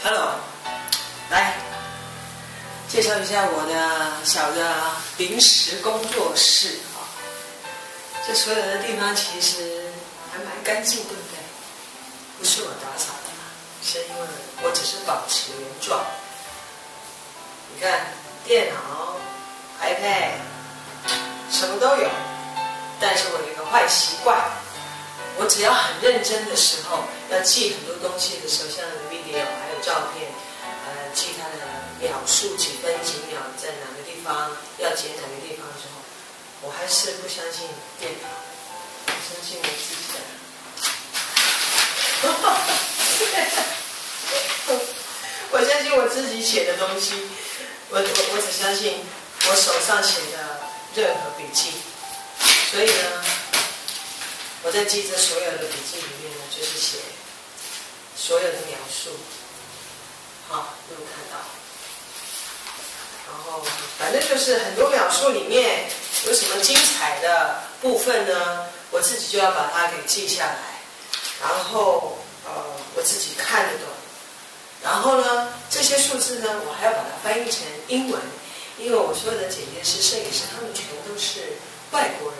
Hello，来介绍一下我的小的临时工作室啊。这所有的地方其实还蛮干净，对不对？不是我打扫的，是因为我只是保持原状。你看，电脑、iPad，什么都有。但是我有一个坏习惯，我只要很认真的时候，要记很多东西的时候，像照片，呃，记它的秒数几分几秒在哪个地方，要剪哪个地方的时候，我还是不相信电脑，我相信我自己的。我相信我自己写的东西，我我我只相信我手上写的任何笔记。所以呢，我在记这所有的笔记里面呢，就是写所有的描述，好，有看到。然后反正就是很多描述里面有什么精彩的部分呢，我自己就要把它给记下来，然后呃我自己看得懂。然后呢，这些数字呢，我还要把它翻译成英文，因为我所有的剪接师、摄影师，他们全都是外国人。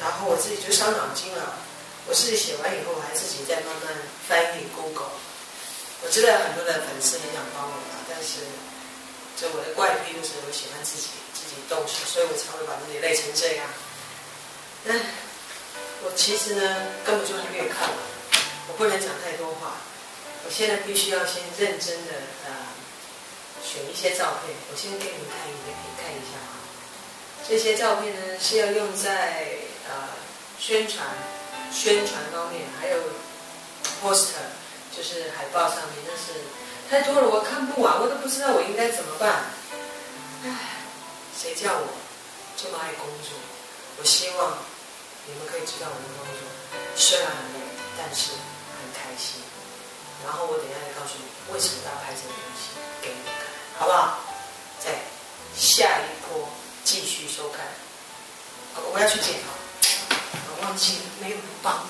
然后我自己就伤脑筋了。我自己写完以后，我还自己再慢慢翻译过。我知道很多的粉丝很想帮我，但是这我的怪癖就是我喜欢自己自己动手，所以我才会把自己累成这样。但我其实呢，根本就还没有看完，我不能讲太多话。我现在必须要先认真的呃选一些照片，我先给你们看一个，可以看一下啊。这些照片呢是要用在。呃，宣传宣传方面还有 poster，是海报上面，但是太多了，我看不完，我都不知道我应该怎么办。唉，谁叫我这么爱工作？我希望你们可以知道我的工作虽然很累，但是很开心。然后我等下再告诉你为什么要拍这个东西给你们看，好不好？在下一波继续收看，我要去剪了。我忘记没有人帮